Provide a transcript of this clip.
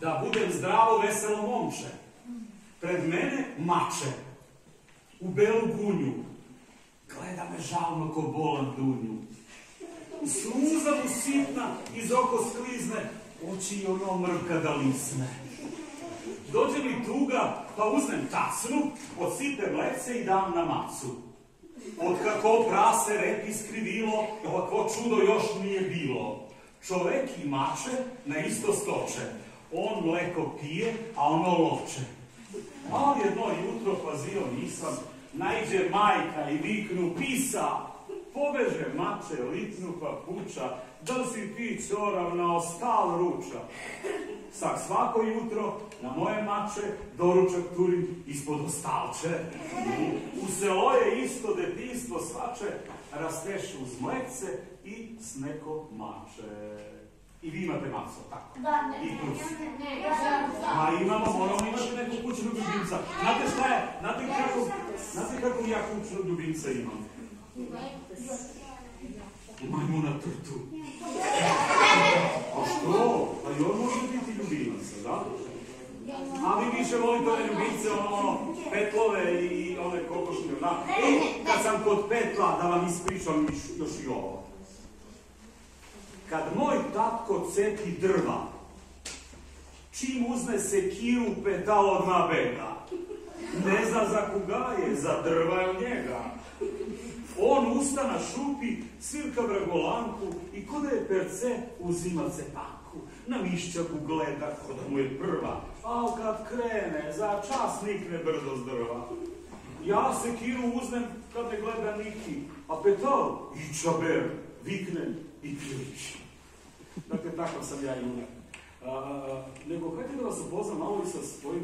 da budem zdravo veselo momče. Pred mene mače, u belu gunju, gleda me žalno ko bolan dunju. Sluza mu sitna, iz oko sklizne, oči ono mrka da lisne. Dođe mi tuga, pa uzmem tacnu, od site mlece i dam na macu. Od kako prase rep iskrivilo, ovako čudo još nije bilo. Čovek i mače na isto stoče. On mleko pije, a ono loče. Ali jedno jutro pazio nisam, najđe majka i viknu pisa. Pobeže mače, litnu pa puča, da si ti čorav na ostal ruča. Sak svako jutro na moje mače doručak turim ispod ostalče. U selo je isto detinstvo svače, rasteš uz mlece i s neko mače. I vi imate maco, tako? Da, ne. I plus. Ne, da, Ma imamo, moramo imati nekog kućnog ljubimca. Znate šta je? Znate kako, znate kako ja kućnog ljubimca imam? Majmuna trtu. A što? Pa i on može biti ljubimac, da? A vi više volite one ljubimce, ono, ono, petlove i one kokoške, da? E, kad sam kod petla, da vam ispričam još i ovo. Kad moj tatko cepi drva, čim uzme sekiru, petal odmah bega. Ne zna za koga je, za drva je od njega. On usta na šupi, svirka vragolanku i ko da je perce uzima cepanku. Na mišćaku gleda ko da mu je prva, al kad krene, za čas nikne brzo s drva. Ja sekiru uzmem kad ne gleda niki, a petal i čaber, viknem i pilić. Dakle, takav sam ja a, a, nego, hajde da vas upoznam malo i sa svojim